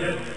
Feind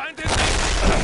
Find his name!